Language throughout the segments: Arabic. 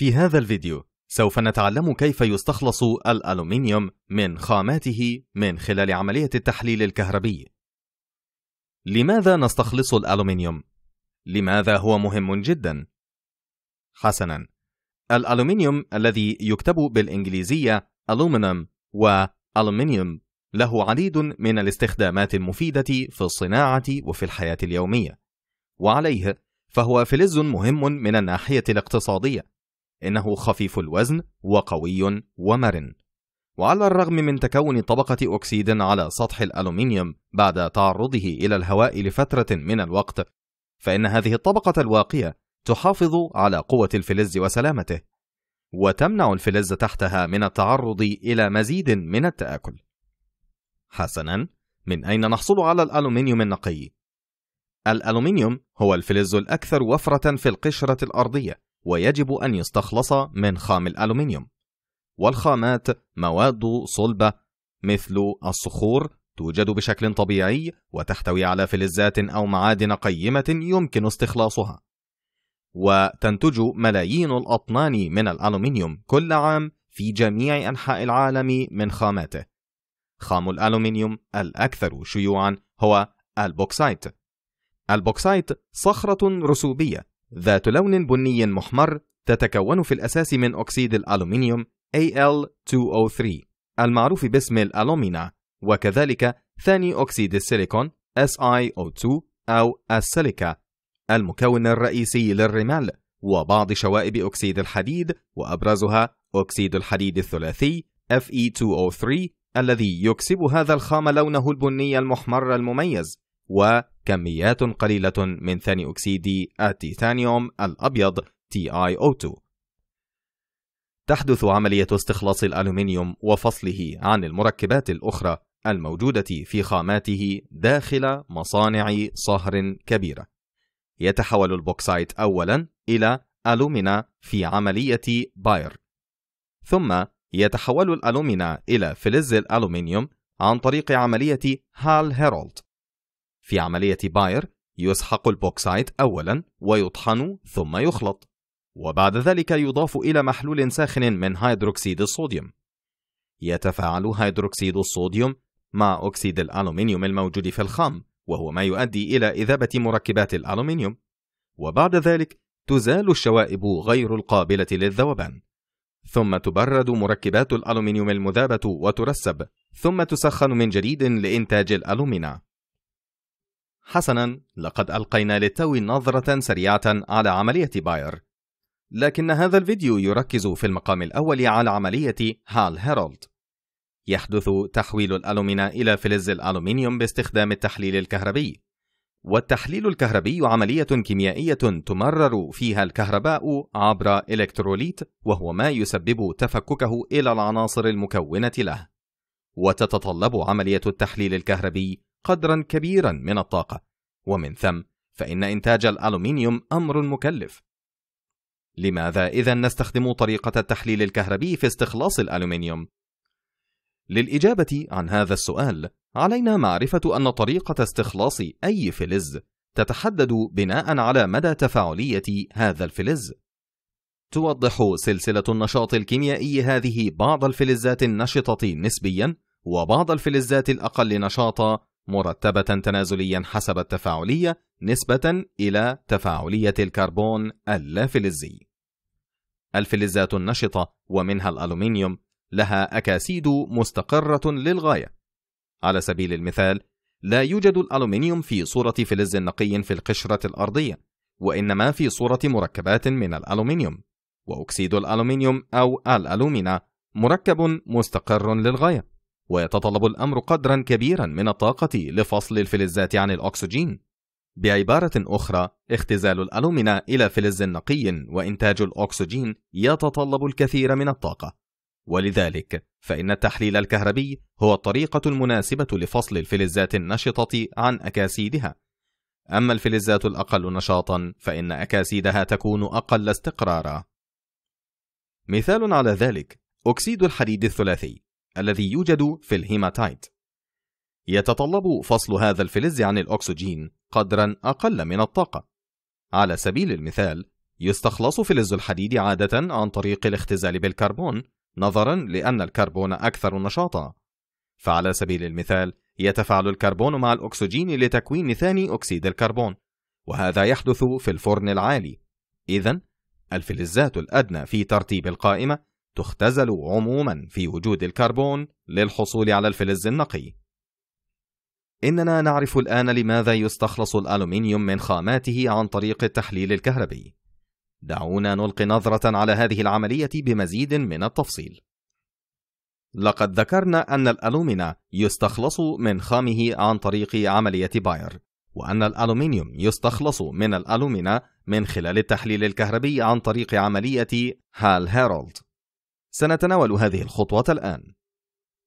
في هذا الفيديو سوف نتعلم كيف يستخلص الألومنيوم من خاماته من خلال عملية التحليل الكهربي. لماذا نستخلص الألومنيوم؟ لماذا هو مهم جدا؟ حسنا، الألومنيوم الذي يكتب بالإنجليزية ألومنيوم وألومنيوم له عديد من الاستخدامات المفيدة في الصناعة وفي الحياة اليومية، وعليه فهو فلز مهم من الناحية الاقتصادية إنه خفيف الوزن وقوي ومرن وعلى الرغم من تكون طبقة أكسيد على سطح الألومنيوم بعد تعرضه إلى الهواء لفترة من الوقت فإن هذه الطبقة الواقية تحافظ على قوة الفلز وسلامته وتمنع الفلز تحتها من التعرض إلى مزيد من التآكل حسنا من أين نحصل على الألومنيوم النقي؟ الألومنيوم هو الفلز الأكثر وفرة في القشرة الأرضية ويجب أن يستخلص من خام الألومنيوم. والخامات مواد صلبة مثل الصخور توجد بشكل طبيعي وتحتوي على فلزات أو معادن قيمة يمكن استخلاصها. وتنتج ملايين الأطنان من الألومنيوم كل عام في جميع أنحاء العالم من خاماته. خام الألومنيوم الأكثر شيوعا هو البوكسايت. البوكسايت صخرة رسوبية ذات لون بني محمر تتكون في الأساس من أكسيد الألومنيوم Al2O3 المعروف باسم الألومينا وكذلك ثاني أكسيد السيليكون SiO2 أو السيليكا المكون الرئيسي للرمال وبعض شوائب أكسيد الحديد وأبرزها أكسيد الحديد الثلاثي Fe2O3 الذي يكسب هذا الخام لونه البني المحمر المميز. وكميات قليلة من ثاني أكسيد التيتانيوم الأبيض TiO2 تحدث عملية استخلاص الألومنيوم وفصله عن المركبات الأخرى الموجودة في خاماته داخل مصانع صهر كبيرة. يتحول البوكسايت أولا إلى ألومينا في عملية باير، ثم يتحول الألومينا إلى فلز الألومنيوم عن طريق عملية هال هيرو. في عملية باير يسحق البوكسايت أولا ويطحن ثم يخلط وبعد ذلك يضاف إلى محلول ساخن من هيدروكسيد الصوديوم. يتفاعل هيدروكسيد الصوديوم مع أكسيد الألومنيوم الموجود في الخام وهو ما يؤدي إلى إذابة مركبات الألومنيوم. وبعد ذلك تزال الشوائب غير القابلة للذوبان. ثم تبرد مركبات الألومنيوم المذابة وترسب ثم تسخن من جديد لإنتاج الألومينا. حسنا لقد ألقينا للتو نظرة سريعة على عملية باير. لكن هذا الفيديو يركز في المقام الأول على عملية هال هيرولد. يحدث تحويل الألومينا إلى فلز الألومنيوم باستخدام التحليل الكهربي. والتحليل الكهربي عملية كيميائية تمرر فيها الكهرباء عبر إلكتروليت وهو ما يسبب تفككه إلى العناصر المكونة له. وتتطلب عملية التحليل الكهربي قدرا كبيرا من الطاقة ومن ثم فإن إنتاج الألومنيوم أمر مكلف لماذا إذا نستخدم طريقة التحليل الكهربي في استخلاص الألومنيوم؟ للإجابة عن هذا السؤال علينا معرفة أن طريقة استخلاص أي فلز تتحدد بناء على مدى تفاعلية هذا الفلز. توضح سلسلة النشاط الكيميائي هذه بعض الفلزات النشطة نسبيا وبعض الفلزات الأقل نشاطا مرتبة تنازليا حسب التفاعلية نسبة إلى تفاعلية الكربون اللافلزي. الفلزات النشطة ومنها الألومنيوم لها أكاسيد مستقرة للغاية. على سبيل المثال، لا يوجد الألومنيوم في صورة فلز نقي في القشرة الأرضية، وإنما في صورة مركبات من الألومنيوم. وأكسيد الألومنيوم أو الألومينا مركب مستقر للغاية. ويتطلب الأمر قدرا كبيرا من الطاقة لفصل الفلزات عن الأكسجين. بعبارة أخرى اختزال الألومنا إلى فلز نقي وإنتاج الأكسجين يتطلب الكثير من الطاقة. ولذلك فإن التحليل الكهربي هو الطريقة المناسبة لفصل الفلزات النشطة عن أكاسيدها. أما الفلزات الأقل نشاطا فإن أكاسيدها تكون أقل استقرارا. مثال على ذلك أكسيد الحديد الثلاثي. الذي يوجد في الهيماتايت. يتطلب فصل هذا الفلز عن الأكسجين قدرا أقل من الطاقة. على سبيل المثال يستخلص فلز الحديد عادة عن طريق الاختزال بالكربون نظرا لأن الكربون أكثر نشاطا. فعلى سبيل المثال يتفاعل الكربون مع الأكسجين لتكوين ثاني أكسيد الكربون وهذا يحدث في الفرن العالي. إذا الفلزات الأدنى في ترتيب القائمة تختزل عموما في وجود الكربون للحصول على الفلز النقي. إننا نعرف الآن لماذا يستخلص الألومنيوم من خاماته عن طريق التحليل الكهربي. دعونا نلقي نظرة على هذه العملية بمزيد من التفصيل. لقد ذكرنا أن الألومنا يستخلص من خامه عن طريق عملية باير وأن الألومنيوم يستخلص من الألومنا من خلال التحليل الكهربي عن طريق عملية هال هيرولد. سنتناول هذه الخطوة الآن.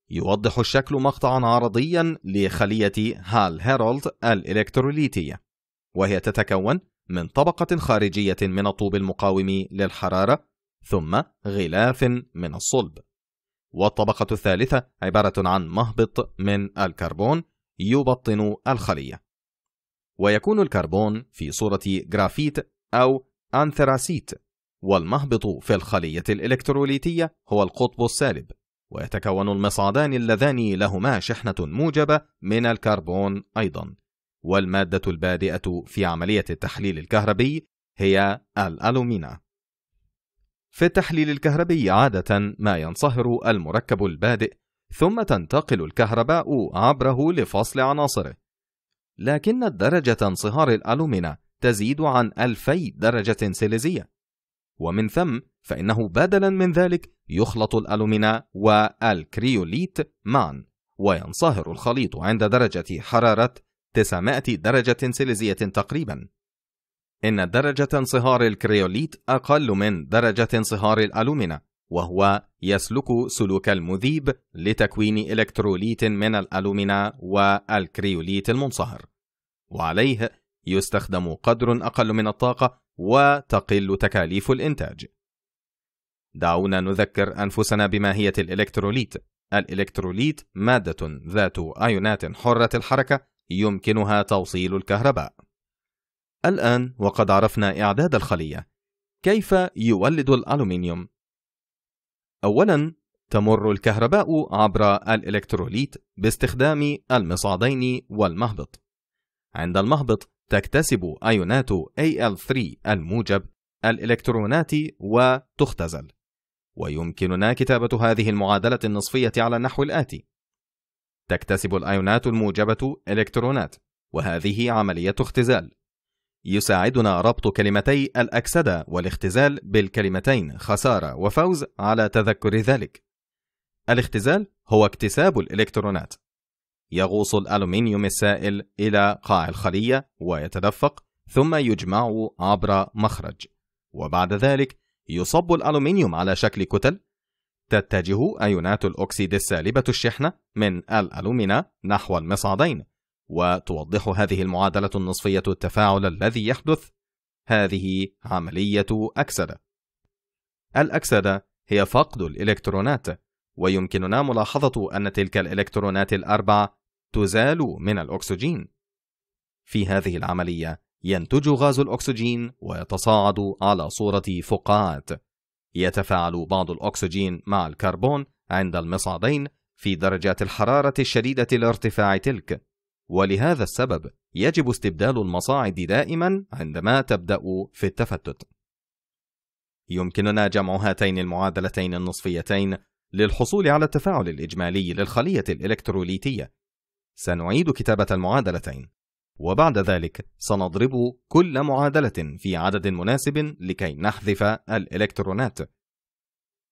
يوضح الشكل مقطعا عرضيا لخلية هال هيرولد الإلكتروليتية وهي تتكون من طبقة خارجية من الطوب المقاوم للحرارة ثم غلاف من الصلب. والطبقة الثالثة عبارة عن مهبط من الكربون يبطن الخلية. ويكون الكربون في صورة جرافيت أو أنثراسيت. والمهبط في الخلية الإلكتروليتية هو القطب السالب ويتكون المصعدان اللذان لهما شحنة موجبة من الكربون أيضا. والمادة البادئة في عملية التحليل الكهربي هي الألومينا في التحليل الكهربي عادة ما ينصهر المركب البادئ ثم تنتقل الكهرباء عبره لفصل عناصره. لكن درجة انصهار الألومينا تزيد عن 2000 درجة سيليزية. ومن ثم فإنه بدلا من ذلك يخلط الألومينا والكريوليت معا وينصهر الخليط عند درجة حرارة 900 درجة سيليزية تقريبا. إن درجة انصهار الكريوليت أقل من درجة انصهار الألومينا وهو يسلك سلوك المذيب لتكوين إلكتروليت من الألومينا والكريوليت المنصهر. وعليه يستخدم قدر أقل من الطاقة وتقل تكاليف الإنتاج. دعونا نذكر أنفسنا بماهية الإلكتروليت. الإلكتروليت مادة ذات أيونات حرة الحركة يمكنها توصيل الكهرباء. الآن وقد عرفنا إعداد الخلية. كيف يولد الألومنيوم؟ أولا تمر الكهرباء عبر الإلكتروليت باستخدام المصعدين والمهبط. عند المهبط تكتسب أيونات Al3 الموجب الإلكترونات وتختزل. ويمكننا كتابة هذه المعادلة النصفية على النحو الآتي. تكتسب الأيونات الموجبة إلكترونات وهذه عملية اختزال. يساعدنا ربط كلمتي الأكسدة والاختزال بالكلمتين خسارة وفوز على تذكر ذلك. الاختزال هو اكتساب الإلكترونات. يغوص الألومنيوم السائل إلى قاع الخلية ويتدفق ثم يجمع عبر مخرج. وبعد ذلك يصب الألومنيوم على شكل كتل. تتجه أيونات الأكسيد السالبة الشحنة من الألومينا نحو المصعدين وتوضح هذه المعادلة النصفية التفاعل الذي يحدث. هذه عملية أكسدة. الأكسدة هي فقد الإلكترونات ويمكننا ملاحظة أن تلك الإلكترونات الأربع تزال من الأكسجين. في هذه العملية ينتج غاز الأكسجين ويتصاعد على صورة فقاعات يتفاعل بعض الأكسجين مع الكربون عند المصعدين في درجات الحرارة الشديدة الارتفاع تلك. ولهذا السبب يجب استبدال المصاعد دائما عندما تبدأ في التفتت. يمكننا جمع هاتين المعادلتين النصفيتين للحصول على التفاعل الإجمالي للخلية الإلكتروليتية سنعيد كتابة المعادلتين. وبعد ذلك سنضرب كل معادلة في عدد مناسب لكي نحذف الإلكترونات.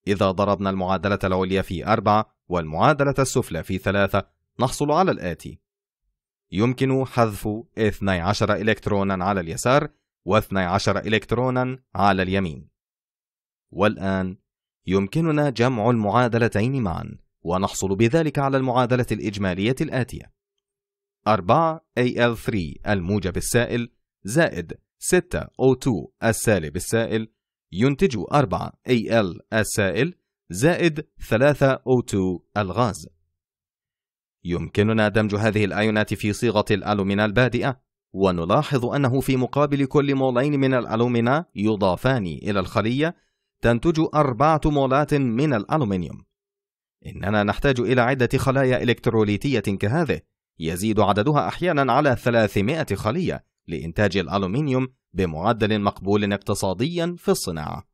إذا ضربنا المعادلة العليا في أربعة والمعادلة السفلى في ثلاثة نحصل على الآتي. يمكن حذف 12 إلكترونا على اليسار و12 إلكترونا على اليمين. والآن يمكننا جمع المعادلتين معا. ونحصل بذلك على المعادلة الإجمالية الآتية. 4 Al3 الموجب السائل زائد 6 O2 السالب السائل. ينتج 4 Al السائل زائد 3 O2 الغاز. يمكننا دمج هذه الأيونات في صيغة الألومينا البادئة ونلاحظ أنه في مقابل كل مولين من الألومنا يضافان إلى الخلية تنتج أربعة مولات من الألومنيوم إننا نحتاج إلى عدة خلايا إلكتروليتية كهذه. يزيد عددها أحيانا على 300 خلية لإنتاج الألومنيوم بمعدل مقبول اقتصاديا في الصناعة.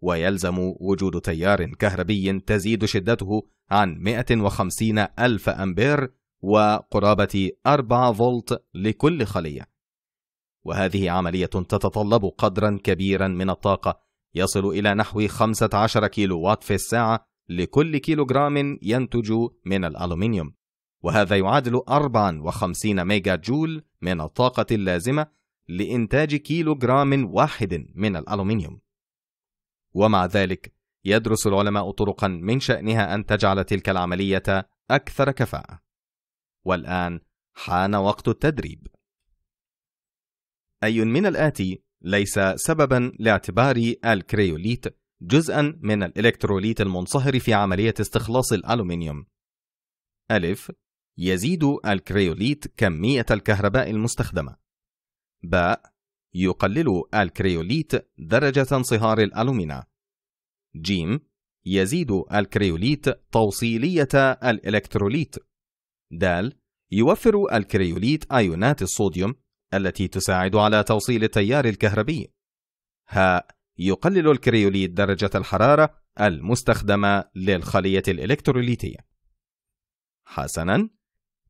ويلزم وجود تيار كهربي تزيد شدته عن 150 ألف أمبير وقرابة 4 فولت لكل خلية. وهذه عملية تتطلب قدرا كبيرا من الطاقة. يصل إلى نحو 15 كيلو وات في الساعة لكل كيلوغرام ينتج من الألومنيوم. وهذا يعادل 54 ميجا جول من الطاقة اللازمة لإنتاج كيلوغرام واحد من الألومنيوم. ومع ذلك يدرس العلماء طرقا من شأنها أن تجعل تلك العملية أكثر كفاءة. والآن حان وقت التدريب. أي من الآتي ليس سببا لاعتبار الكريوليت. جزءا من الإلكتروليت المنصهر في عملية استخلاص الألومنيوم. ألف يزيد الكريوليت كمية الكهرباء المستخدمة. باء يقلل الكريوليت درجة انصهار الألومينا جيم يزيد الكريوليت توصيلية الإلكتروليت. د يوفر الكريوليت أيونات الصوديوم التي تساعد على توصيل التيار الكهربي. هاء يقلل الكريوليت درجة الحرارة المستخدمة للخلية الإلكتروليتية حسنا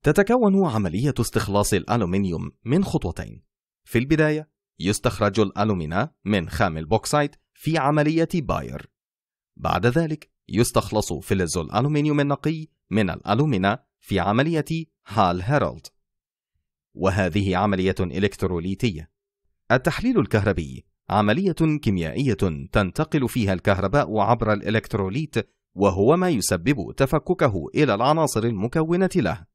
تتكون عملية استخلاص الألومنيوم من خطوتين. في البداية يستخرج الألومنا من خام البوكسايت في عملية باير. بعد ذلك يستخلص فلز الألومنيوم النقي من الألومنا في عملية هال هيرالد وهذه عملية إلكتروليتية التحليل الكهربي عملية كيميائية تنتقل فيها الكهرباء عبر الإلكتروليت وهو ما يسبب تفككه إلى العناصر المكونة له.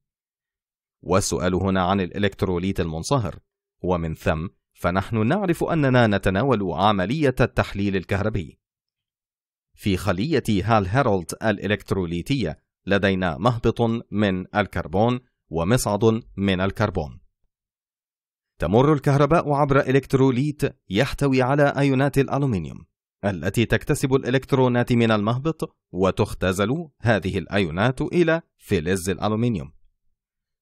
والسؤال هنا عن الإلكتروليت المنصهر. ومن ثم فنحن نعرف أننا نتناول عملية التحليل الكهربي. في خلية هال هيرولت الإلكتروليتية لدينا مهبط من الكربون ومصعد من الكربون. تمر الكهرباء عبر إلكتروليت يحتوي على أيونات الألومنيوم التي تكتسب الإلكترونات من المهبط وتختزل هذه الأيونات إلى فلز الألومنيوم.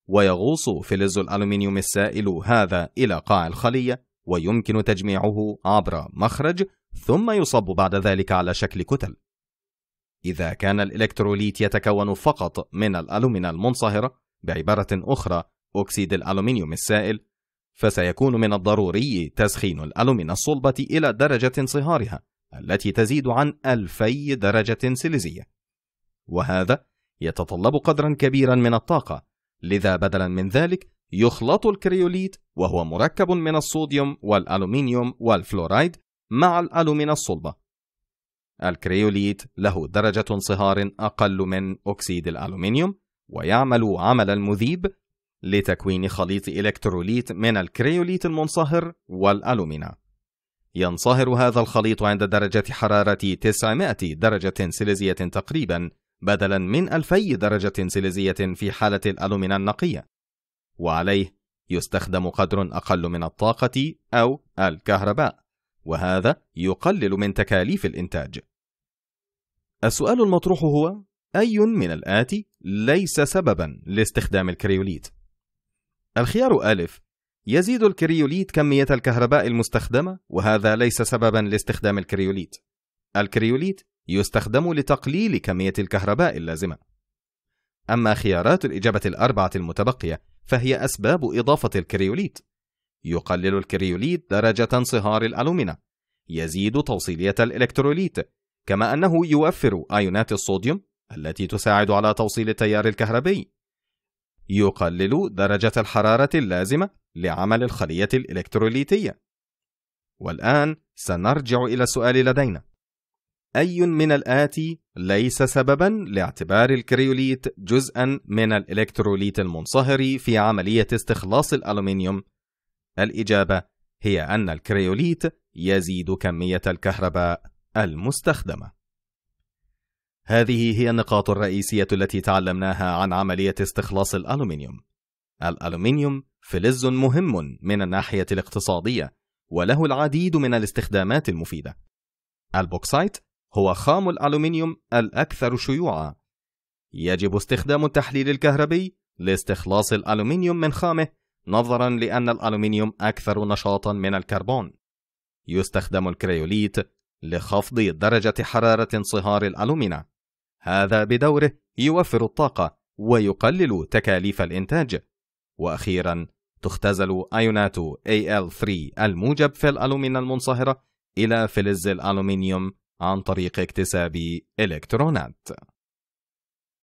ويغوص فلز الألومنيوم السائل هذا إلى قاع الخلية ويمكن تجميعه عبر مخرج ثم يصب بعد ذلك على شكل كتل. إذا كان الإلكتروليت يتكون فقط من الألومنا المنصهرة بعبارة أخرى أكسيد الألومنيوم السائل فسيكون من الضروري تسخين الألومنا الصلبة إلى درجة انصهارها التي تزيد عن 2000 درجة سيليزية. وهذا يتطلب قدرا كبيرا من الطاقة لذا بدلا من ذلك يخلط الكريوليت وهو مركب من الصوديوم والألومنيوم والفلورايد مع الألومنا الصلبة. الكريوليت له درجة انصهار أقل من أكسيد الألومنيوم ويعمل عمل المذيب لتكوين خليط إلكتروليت من الكريوليت المنصهر والألومنا ينصهر هذا الخليط عند درجة حرارة 900 درجة سيليزية تقريبا بدلا من 2000 درجة سيليزية في حالة الألومنا النقية. وعليه يستخدم قدر أقل من الطاقة أو الكهرباء وهذا يقلل من تكاليف الإنتاج. السؤال المطروح هو أي من الآتي ليس سببا لاستخدام الكريوليت؟ الخيار ألف. يزيد الكريوليت كمية الكهرباء المستخدمة وهذا ليس سببا لاستخدام الكريوليت. الكريوليت يستخدم لتقليل كمية الكهرباء اللازمة. أما خيارات الإجابة الأربعة المتبقية فهي أسباب إضافة الكريوليت. يقلل الكريوليت درجة انصهار الألومنا يزيد توصيلية الإلكتروليت كما أنه يوفر أيونات الصوديوم التي تساعد على توصيل التيار الكهربي. يقلل درجة الحرارة اللازمة لعمل الخلية الإلكتروليتية والآن سنرجع إلى السؤال لدينا أي من الآتي ليس سببا لاعتبار الكريوليت جزءا من الإلكتروليت المنصهر في عملية استخلاص الألومنيوم؟ الإجابة هي أن الكريوليت يزيد كمية الكهرباء المستخدمة. هذه هي النقاط الرئيسية التي تعلمناها عن عملية استخلاص الألومنيوم. الألومنيوم فلز مهم من الناحية الاقتصادية وله العديد من الاستخدامات المفيدة. البوكسايت هو خام الألومنيوم الأكثر شيوعا. يجب استخدام التحليل الكهربي لاستخلاص الألومنيوم من خامه نظرا لأن الألومنيوم أكثر نشاطا من الكربون. يستخدم الكريوليت لخفض درجة حرارة انصهار الألومنا هذا بدوره يوفر الطاقة ويقلل تكاليف الإنتاج. وأخيرا تختزل أيونات Al3 الموجب في الألومنة المنصهرة إلى فلز الألومنيوم عن طريق اكتساب إلكترونات.